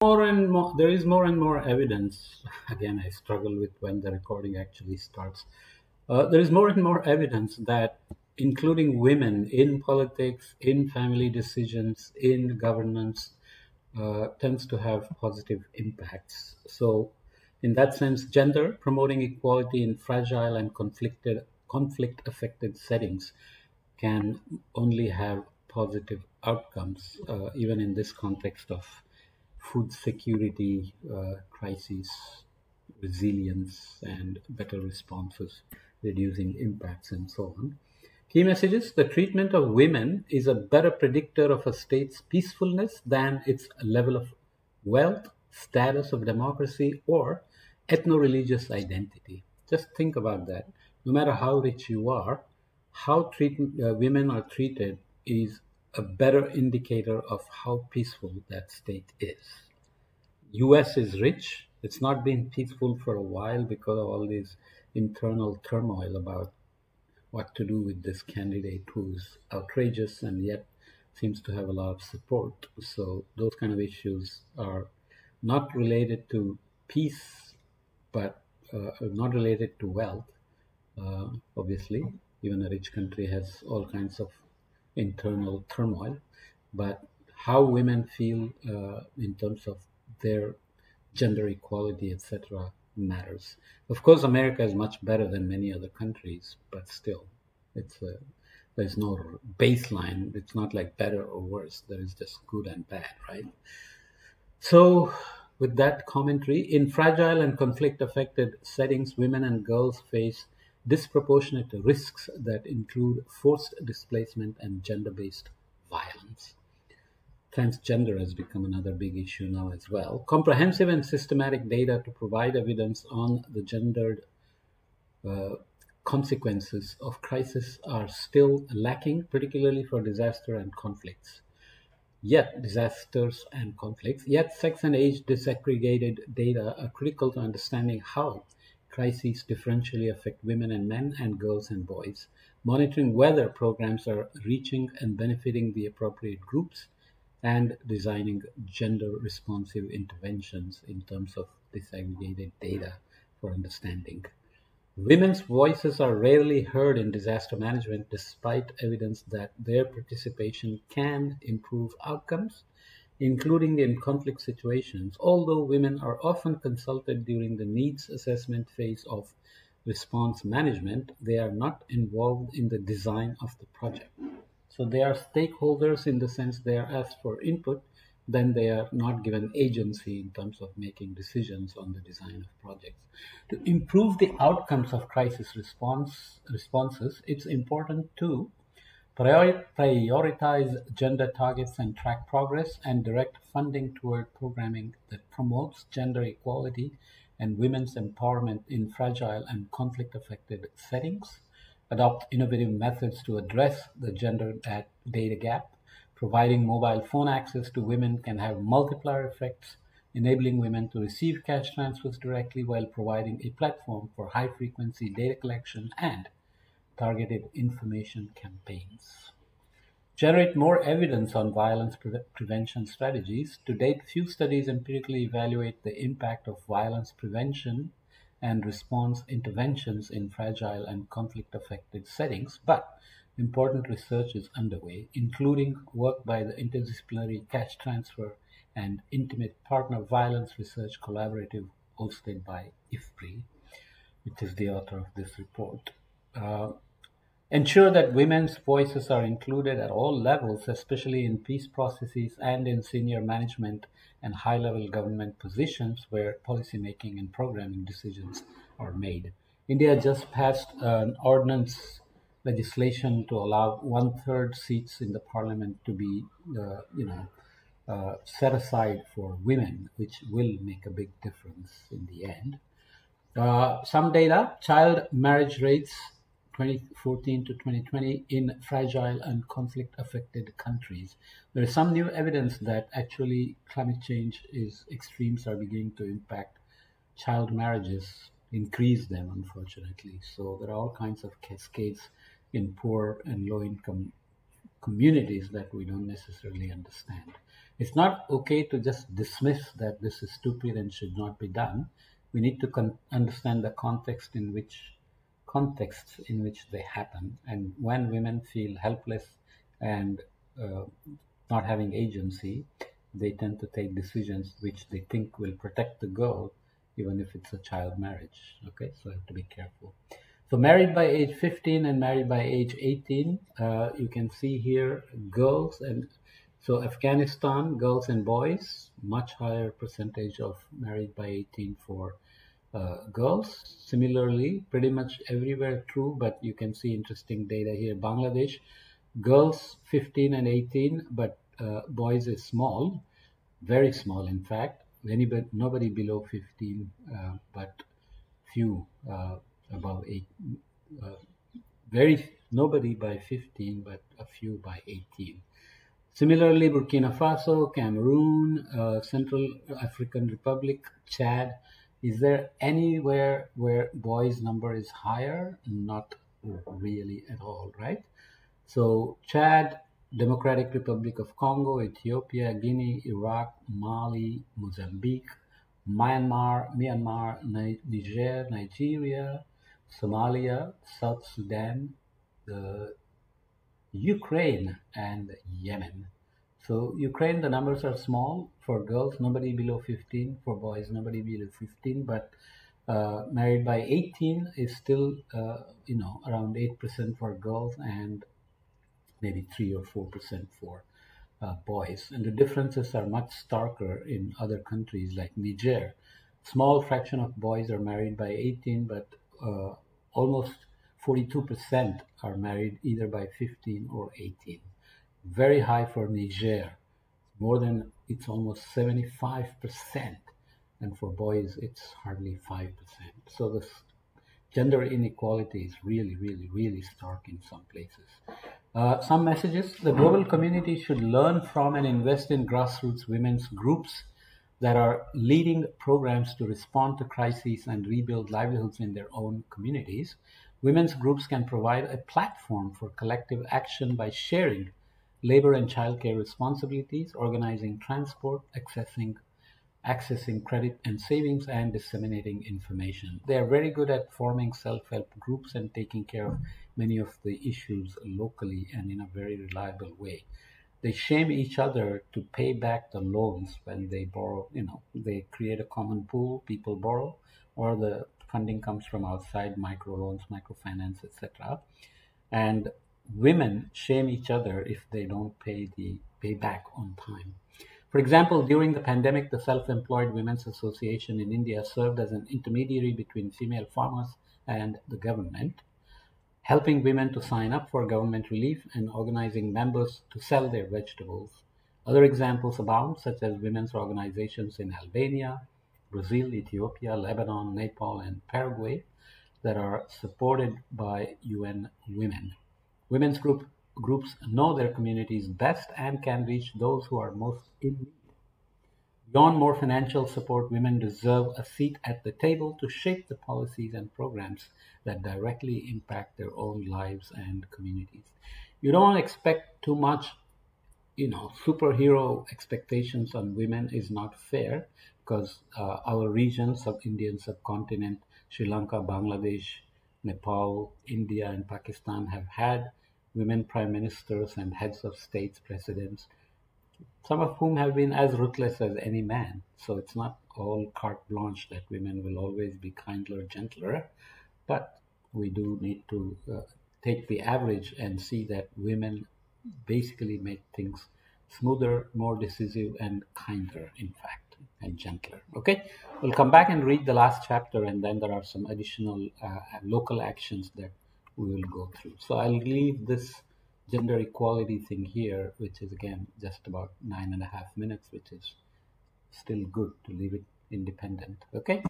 more and more there is more and more evidence. Again i struggle with when the recording actually starts. Uh, there is more and more evidence that including women in politics in family decisions in governance uh, tends to have positive impacts. So in that sense gender promoting equality in fragile and conflicted conflict affected settings can only have positive outcomes uh, even in this context of food security uh, crises, resilience, and better responses, reducing impacts, and so on. Key messages The treatment of women is a better predictor of a state's peacefulness than its level of wealth, status of democracy, or ethno religious identity. Just think about that. No matter how rich you are, how treat, uh, women are treated is a better indicator of how peaceful that state is. US is rich. It's not been peaceful for a while because of all this internal turmoil about what to do with this candidate who's outrageous and yet seems to have a lot of support. So those kind of issues are not related to peace, but uh, not related to wealth. Uh, obviously, even a rich country has all kinds of internal turmoil, but how women feel uh, in terms of their gender equality, etc., matters. Of course, America is much better than many other countries, but still, it's a, there's no baseline. It's not like better or worse. There is just good and bad, right? So, with that commentary, in fragile and conflict affected settings, women and girls face disproportionate risks that include forced displacement and gender based violence. Transgender has become another big issue now as well. Comprehensive and systematic data to provide evidence on the gendered uh, consequences of crisis are still lacking, particularly for disaster and conflicts. Yet, disasters and conflicts, yet, sex and age disaggregated data are critical to understanding how crises differentially affect women and men and girls and boys, monitoring whether programs are reaching and benefiting the appropriate groups, and designing gender responsive interventions in terms of disaggregated data for understanding. Women's voices are rarely heard in disaster management despite evidence that their participation can improve outcomes including in conflict situations, although women are often consulted during the needs assessment phase of response management, they are not involved in the design of the project. So they are stakeholders in the sense they are asked for input, then they are not given agency in terms of making decisions on the design of projects. To improve the outcomes of crisis response responses, it's important to prioritize gender targets and track progress, and direct funding toward programming that promotes gender equality and women's empowerment in fragile and conflict affected settings, adopt innovative methods to address the gender data gap. Providing mobile phone access to women can have multiplier effects, enabling women to receive cash transfers directly while providing a platform for high frequency data collection and targeted information campaigns. Generate more evidence on violence pre- prevention strategies. To date, few studies empirically evaluate the impact of violence prevention and response interventions in fragile and conflict affected settings, but important research is underway, including work by the Interdisciplinary Cash Transfer and Intimate Partner Violence Research Collaborative hosted by IFPRI, which is the author of this report. Uh, Ensure that women's voices are included at all levels, especially in peace processes and in senior management and high level government positions where policymaking and programming decisions are made. India just passed an ordinance legislation to allow one third seats in the parliament to be, uh, you know, uh, set aside for women, which will make a big difference in the end. Uh, some data child marriage rates 2014 to 2020 in fragile and conflict affected countries. There is some new evidence that actually climate change is extremes are beginning to impact child marriages, increase them unfortunately. So there are all kinds of cascades in poor and low income communities that we don't necessarily understand. It's not okay to just dismiss that this is stupid and should not be done. We need to con- understand the context in which contexts in which they happen. And when women feel helpless and uh, not having agency, they tend to take decisions which they think will protect the girl, even if it's a child marriage. Okay, so you have to be careful. So married by age 15 and married by age 18, uh, you can see here girls and so Afghanistan, girls and boys, much higher percentage of married by 18 for uh, girls. Similarly, pretty much everywhere true, but you can see interesting data here. Bangladesh, girls 15 and 18, but uh, boys is small, very small in fact. Anybody, nobody below 15, uh, but few uh, above 8. Uh, very nobody by 15, but a few by 18. Similarly, Burkina Faso, Cameroon, uh, Central African Republic, Chad, is there anywhere where boys number is higher? Not really at all, right? So Chad, Democratic Republic of Congo, Ethiopia, Guinea, Iraq, Mali, Mozambique, Myanmar, Myanmar, Niger, Nigeria, Somalia, South Sudan, uh, Ukraine, and Yemen. So Ukraine, the numbers are small for girls, nobody below 15. For boys, nobody below 15. But uh, married by 18 is still, uh, you know, around 8% for girls and maybe 3 or 4% for uh, boys. And the differences are much starker in other countries like Niger. Small fraction of boys are married by 18, but uh, almost 42% are married either by 15 or 18 very high for Niger. More than it's almost 75%. And for boys, it's hardly 5%. So this gender inequality is really, really, really stark in some places. Uh, some messages the global community should learn from and invest in grassroots women's groups that are leading programs to respond to crises and rebuild livelihoods in their own communities. Women's groups can provide a platform for collective action by sharing labor and childcare responsibilities, organizing transport, accessing accessing credit and savings, and disseminating information. They are very good at forming self-help groups and taking care of many of the issues locally and in a very reliable way. They shame each other to pay back the loans when they borrow, you know, they create a common pool, people borrow, or the funding comes from outside, microloans, microfinance, etc. And women shame each other if they don't pay the pay back on time. For example, during the pandemic, the Self-Employed Women's Association in India served as an intermediary between female farmers and the government, helping women to sign up for government relief and organizing members to sell their vegetables. Other examples abound, such as women's organizations in Albania, Brazil, Ethiopia, Lebanon, Nepal, and Paraguay that are supported by UN Women. Women's group, groups know their communities best and can reach those who are most in need. Beyond more financial support, women deserve a seat at the table to shape the policies and programs that directly impact their own lives and communities. You don't expect too much, you know, superhero expectations on women is not fair because uh, our region, sub-Indian subcontinent, Sri Lanka, Bangladesh, Nepal, India, and Pakistan have had women prime ministers and heads of states, presidents, some of whom have been as ruthless as any man. So it's not all carte blanche that women will always be kinder, gentler, but we do need to uh, take the average and see that women basically make things smoother, more decisive, and kinder, in fact, and gentler. Okay, we'll come back and read the last chapter, and then there are some additional uh, local actions that we will go through. So I'll leave this gender equality thing here, which is again just about nine and a half minutes, which is still good to leave it independent. Okay.